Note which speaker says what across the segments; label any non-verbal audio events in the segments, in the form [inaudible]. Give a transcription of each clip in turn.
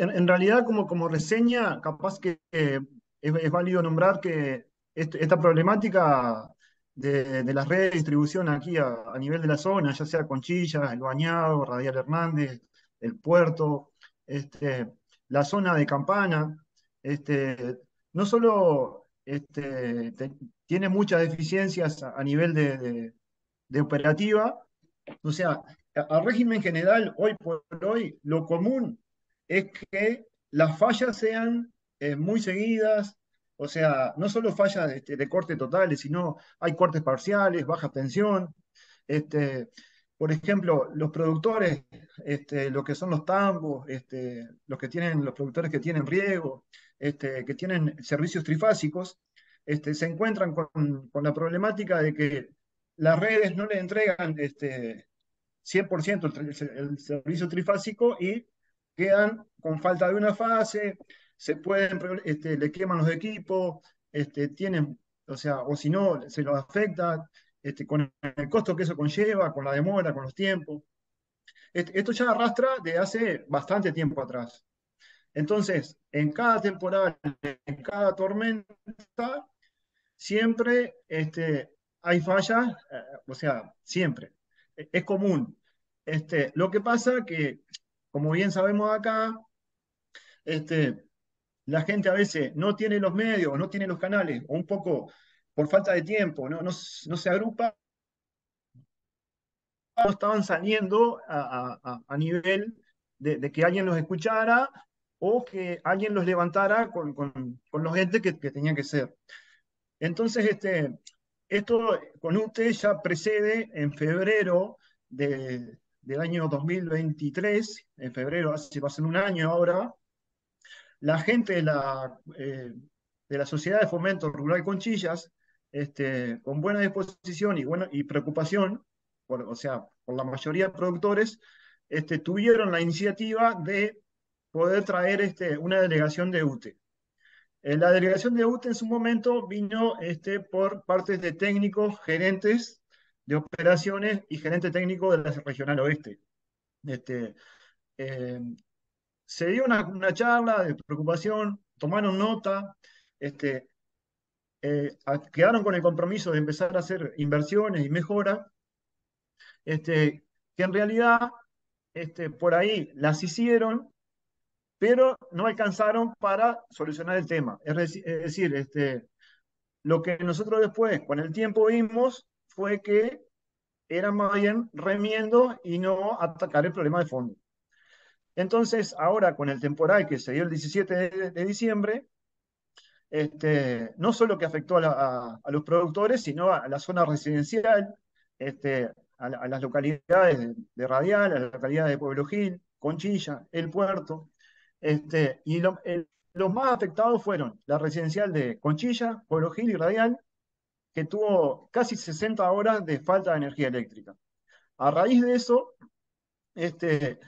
Speaker 1: en, realidad, como, como reseña, capaz que es, es válido nombrar que esta problemática de, las redes de distribución aquí a, nivel de la zona, ya sea Conchilla, El Bañado, Radial Hernández, El Puerto, este, la zona de Campana, este, no solo este, tiene muchas deficiencias a, nivel de, de, operativa, o sea, al régimen general, hoy por hoy, lo común es que las fallas sean eh, muy seguidas, o sea, no solo fallas de, de, corte totales, sino hay cortes parciales, baja tensión. Este, por ejemplo, los productores, este, lo que son los tambos, este, los que tienen, los productores que tienen riego, este, que tienen servicios trifásicos, este, se encuentran con, con, la problemática de que las redes no le entregan este, 100% el, el servicio trifásico y quedan con falta de una fase, se pueden, este, le queman los equipos, este, tienen, o sea, o si no, se los afecta, este, con el costo que eso conlleva, con la demora, con los tiempos. Esto ya arrastra de hace bastante tiempo atrás. Entonces, en cada temporada, en cada tormenta, siempre hay fallas, eh, o sea, siempre. Es común. Lo que pasa que, como bien sabemos acá, este, la gente a veces no tiene los medios, no tiene los canales, o un poco por falta de tiempo, no, no, se agrupa, no estaban saliendo a, nivel de, que alguien los escuchara o que alguien los levantara con, los entes que, que, tenían que ser. Entonces, este, esto con UTE ya precede en febrero del año 2023, en febrero, hace, ser un año ahora, la gente de la, eh, de la Sociedad de Fomento Rural Conchillas, este, con buena disposición y, buena, y preocupación, por, o sea, por la mayoría de productores, este, tuvieron la iniciativa de poder traer este, una delegación de UTE. Eh, la delegación de UTE en su momento vino este, por partes de técnicos, gerentes de operaciones y gerente técnico de la regional oeste. Este, eh, se dio una, charla de preocupación, tomaron nota, este, eh, quedaron con el compromiso de empezar a hacer inversiones y mejoras, este, que en realidad este, por ahí las hicieron, pero no alcanzaron para solucionar el tema. Es, decir, este, lo que nosotros después, con el tiempo vimos, fue que era más bien remiendo y no atacar el problema de fondo. Entonces, ahora con el temporal que se dio el 17 de, diciembre, este, no solo que afectó a, los productores, sino a la zona residencial, este, a, las localidades de, Radial, a las localidades de Pueblo Gil, Conchilla, El Puerto. Este, y los más afectados fueron la residencial de Conchilla, Pueblo Gil y Radial, que tuvo casi 60 horas de falta de energía eléctrica. A raíz de eso, este,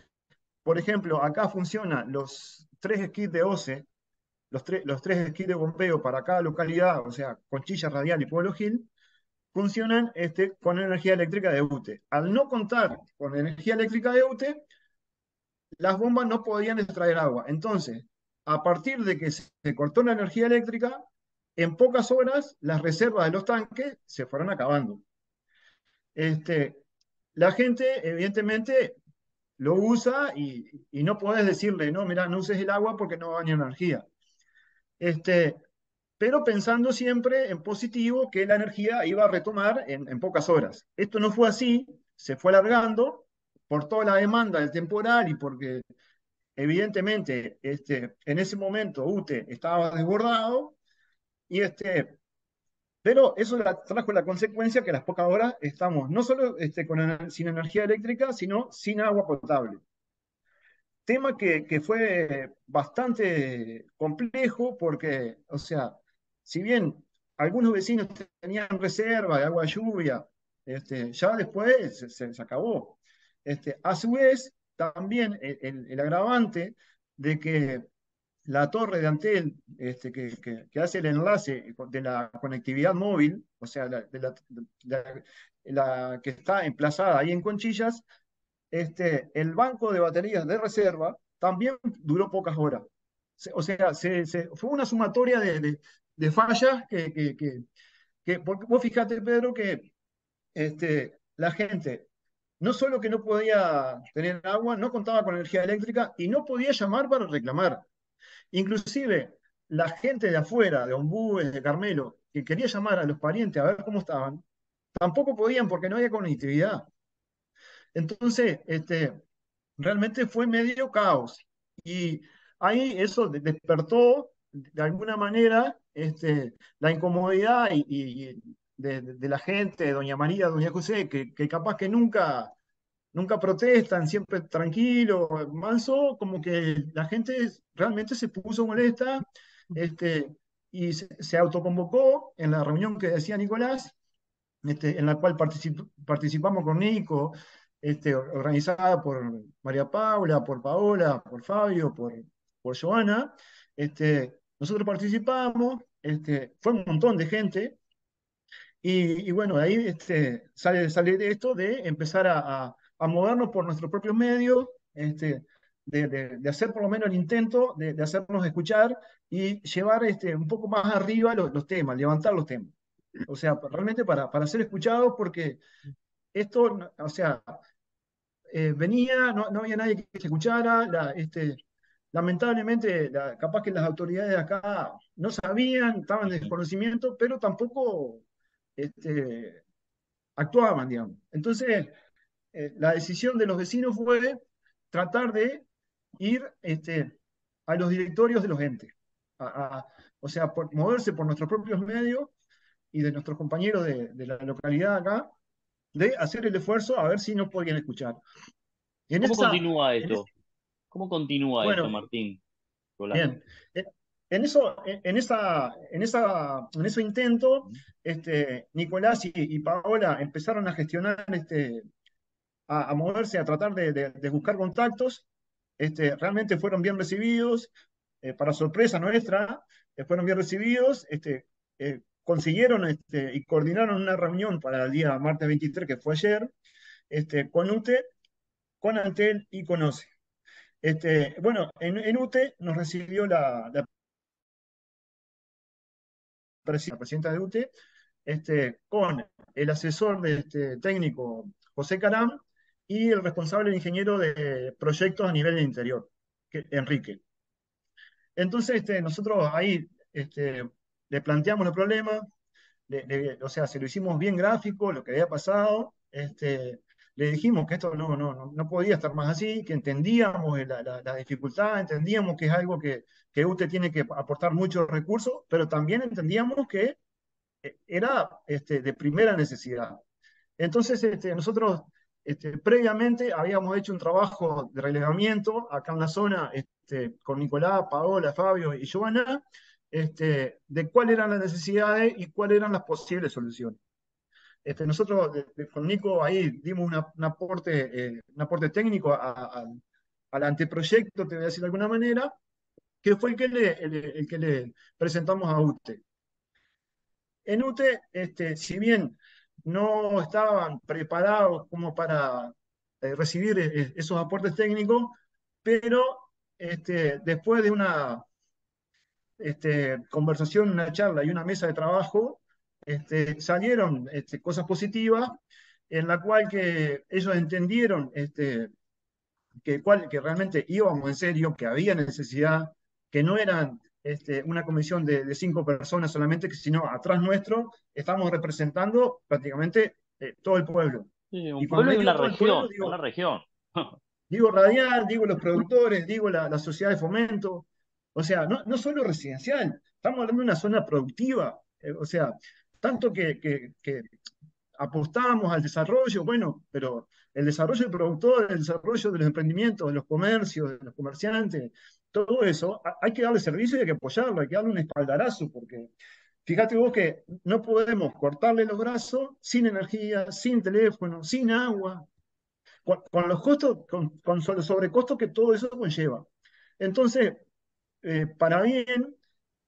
Speaker 1: por ejemplo, acá funcionan los tres esquís de OCE, los, los tres esquís de bombeo para cada localidad, o sea, Conchilla Radial y Pueblo Gil, funcionan este, con energía eléctrica de UTE. Al no contar con energía eléctrica de UTE, las bombas no podían extraer agua. Entonces, a partir de que se cortó la energía eléctrica, en pocas horas las reservas de los tanques se fueron acabando. Este, la gente, evidentemente, lo usa y, no puedes decirle, no, mira, no uses el agua porque no daña energía. Este, pero pensando siempre en positivo que la energía iba a retomar en, pocas horas. Esto no fue así, se fue alargando por toda la demanda del temporal y porque evidentemente este, en ese momento UTE estaba desbordado y este, pero eso trajo la consecuencia que a las pocas horas estamos no solo este, con, sin energía eléctrica, sino sin agua potable. Tema que, que, fue bastante complejo porque, o sea, si bien algunos vecinos tenían reserva de agua lluvia, este, ya después se, se, acabó. Este, a su vez, también el, el agravante de que la torre de Antel, este, que, hace el enlace de la conectividad móvil, o sea, la, que está emplazada ahí en Conchillas, este, el banco de baterías de reserva también duró pocas horas. O sea, se, fue una sumatoria de, de, fallas que, que, que, porque vos fíjate, Pedro, que este, la gente no solo que no podía tener agua, no contaba con energía eléctrica y no podía llamar para reclamar. Inclusive la gente de afuera, de Ombúes, de Carmelo, que quería llamar a los parientes a ver cómo estaban, tampoco podían porque no había conectividad. Entonces, este, realmente fue medio caos. Y ahí eso despertó de alguna manera este, la incomodidad y, de, la gente, Doña María, Doña José, que, capaz que nunca, nunca protestan, siempre tranquilo, manso, como que la gente realmente se puso molesta este, y se, autoconvocó en la reunión que decía Nicolás, este, en la cual participamos con Nico, este, organizada por María Paula, por Paola, por Fabio, por, por Joana. Este, nosotros participamos, este, fue un montón de gente, y, bueno, ahí este, sale, sale esto de empezar a, movernos por nuestros propios medios, este, de, de, hacer por lo menos el intento de, hacernos escuchar y llevar este, un poco más arriba los, temas, levantar los temas. O sea, realmente para, para ser escuchados, porque esto, o sea, eh, venía, no, no, había nadie que escuchara, la, este, lamentablemente, capaz que las autoridades de acá no sabían, estaban en desconocimiento, pero tampoco este, actuaban, digamos. Entonces, eh, la decisión de los vecinos fue tratar de ir este, a los directorios de los entes, o sea, moverse por nuestros propios medios y de nuestros compañeros de, de la localidad acá, de hacer el esfuerzo a ver si nos podían escuchar.
Speaker 2: ¿Cómo continúa esto? ¿Cómo continúa esto, Martín?
Speaker 1: Bien. En, eso, en, esa, en, esa, en ese intento, este, Nicolás y, Paola empezaron a gestionar, este, a, moverse, a tratar de, buscar contactos. Este, realmente fueron bien recibidos, eh, para sorpresa nuestra, eh, fueron bien recibidos. Este, eh, consiguieron este, y coordinaron una reunión para el día martes 23, que fue ayer, este, con UTE, con Antel y con OCE. Este, bueno, en, UTE nos recibió la, la, presidenta de UTE, este, con el asesor de este, técnico José Caram y el responsable ingeniero de proyectos a nivel interior, Enrique. Entonces, este, nosotros ahí este, le planteamos el problema, o sea, se lo hicimos bien gráfico, lo que había pasado, este, le dijimos que esto no, no, no podía estar más así, que entendíamos la, la, dificultad, entendíamos que es algo que, que UTE tiene que aportar muchos recursos, pero también entendíamos que eh, era este, de primera necesidad. Entonces, este, nosotros este, previamente habíamos hecho un trabajo de relevamiento acá en la zona este, con Nicolás, Paola, Fabio y Joana, este, de cuáles eran las necesidades y cuáles eran las posibles soluciones. Este, nosotros con Nico ahí dimos un, aporte, eh, un aporte técnico al anteproyecto, te voy a decir de alguna manera, que fue el que le, el, que le presentamos a UTE. En UTE, este, si bien no estaban preparados como para eh, recibir eh, esos aportes técnicos, pero este, después de una este, conversación, una charla y una mesa de trabajo, este, salieron cosas positivas en la cual que ellos entendieron que, que realmente íbamos en serio, que había necesidad, que no eran este, una comisión de, cinco personas solamente, sino atrás nuestro estamos representando prácticamente eh, todo el pueblo.
Speaker 2: un pueblo y una región, digo, una región. [laughs]
Speaker 1: digo radial, digo los productores, digo la, la sociedad de fomento, o sea, no, no solo residencial, estamos hablando de una zona productiva, eh, o sea, tanto que, que, que apostamos al desarrollo, bueno, pero el desarrollo del productor, el desarrollo de los emprendimientos, de los comercios, de los comerciantes, todo eso, hay que darle servicio y hay que apoyarlo, hay que darle un espaldarazo, porque fíjate vos que no podemos cortarle los brazos sin energía, sin teléfono, sin agua, con, los costos, con, con los sobrecostos que todo eso conlleva. Entonces, eh, para bien,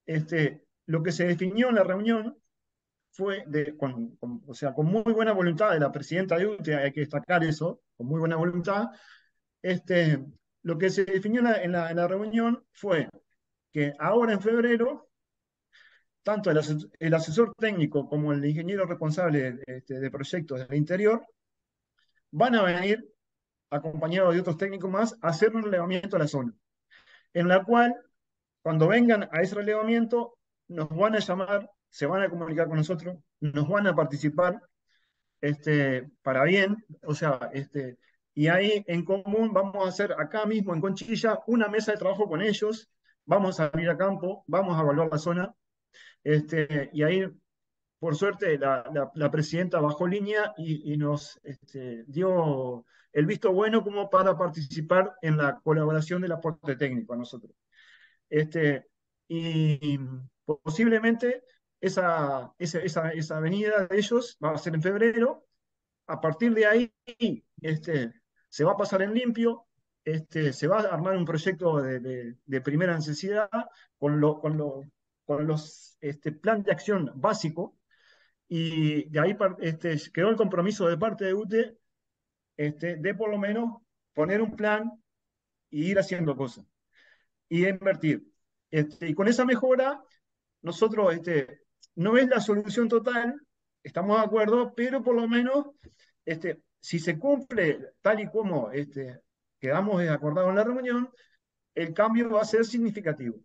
Speaker 1: este, lo que se definió en la reunión fue, de, con, o sea, con muy buena voluntad de la presidenta de UTE, hay que destacar eso, con muy buena voluntad, este, lo que se definió en la, reunión fue que ahora en febrero, tanto el asesor, técnico como el ingeniero responsable este, de proyectos del interior van a venir acompañados de otros técnicos más a hacer un relevamiento a la zona, en la cual cuando vengan a ese relevamiento nos van a llamar, se van a comunicar con nosotros, nos van a participar este, para bien, o sea, este, y ahí en común vamos a hacer acá mismo en Conchilla una mesa de trabajo con ellos, vamos a salir a campo, vamos a evaluar la zona, este, y ahí, por suerte, la, presidenta bajó línea y, nos este, dio el visto bueno como para participar en la colaboración del aporte técnico a nosotros. Este, y, posiblemente esa, esa, esa, avenida de ellos va a ser en febrero. A partir de ahí, este, se va a pasar en limpio, este, se va a armar un proyecto de, primera necesidad con, lo, con, con los este, plan de acción básico y de ahí este, quedó el compromiso de parte de UTE este, de por lo menos poner un plan y ir haciendo cosas y invertir. Este, y con esa mejora, nosotros, este, no es la solución total, estamos de acuerdo, pero por lo menos este, si se cumple tal y como este, quedamos acordados en la reunión, el cambio va a ser significativo.